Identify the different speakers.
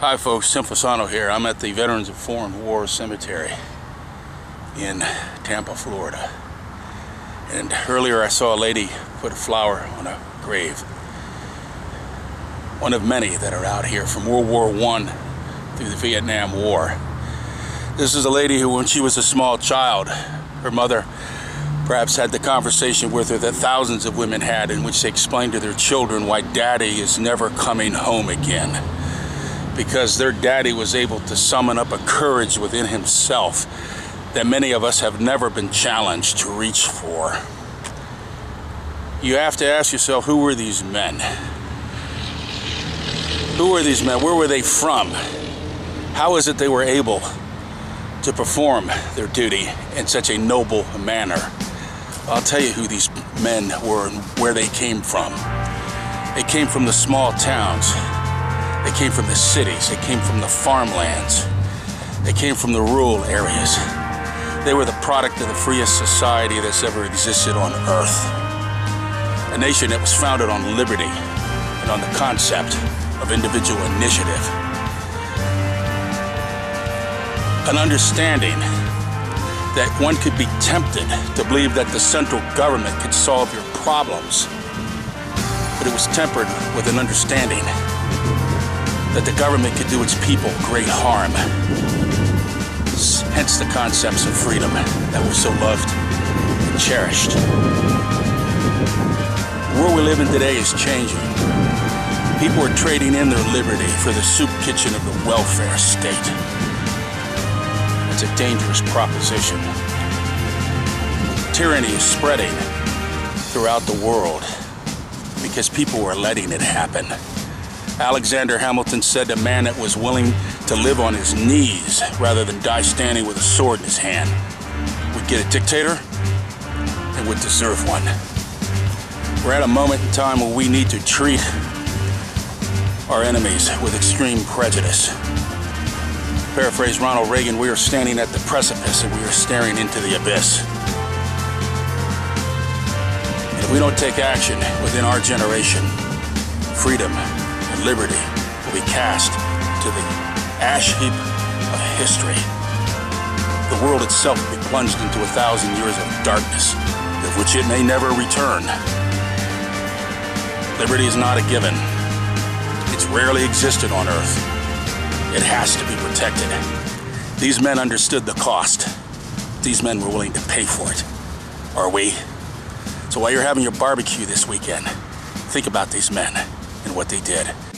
Speaker 1: Hi folks, Tim Fasano here. I'm at the Veterans of Foreign War Cemetery in Tampa, Florida. And earlier I saw a lady put a flower on a grave. One of many that are out here from World War I through the Vietnam War. This is a lady who, when she was a small child, her mother perhaps had the conversation with her that thousands of women had in which they explained to their children why daddy is never coming home again because their daddy was able to summon up a courage within himself that many of us have never been challenged to reach for. You have to ask yourself, who were these men? Who were these men? Where were they from? How is it they were able to perform their duty in such a noble manner? I'll tell you who these men were and where they came from. They came from the small towns they came from the cities, they came from the farmlands, they came from the rural areas. They were the product of the freest society that's ever existed on earth. A nation that was founded on liberty and on the concept of individual initiative. An understanding that one could be tempted to believe that the central government could solve your problems, but it was tempered with an understanding that the government could do its people great harm. Hence the concepts of freedom that were so loved and cherished. The world we live in today is changing. People are trading in their liberty for the soup kitchen of the welfare state. It's a dangerous proposition. Tyranny is spreading throughout the world because people are letting it happen. Alexander Hamilton said a man that was willing to live on his knees rather than die standing with a sword in his hand would get a dictator and would deserve one. We're at a moment in time where we need to treat our enemies with extreme prejudice. Paraphrase Ronald Reagan, we are standing at the precipice and we are staring into the abyss. And if we don't take action within our generation, freedom liberty will be cast to the ash heap of history. The world itself will be plunged into a thousand years of darkness, of which it may never return. Liberty is not a given. It's rarely existed on Earth. It has to be protected. These men understood the cost. These men were willing to pay for it. Are we? So while you're having your barbecue this weekend, think about these men what they did.